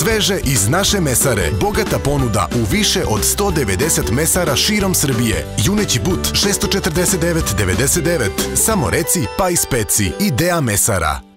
Sveže iz naše mesare. Bogata ponuda u više od 190 mesara širom Srbije. Juneći but 649.99. Samo reci pa i speci. Ideja mesara.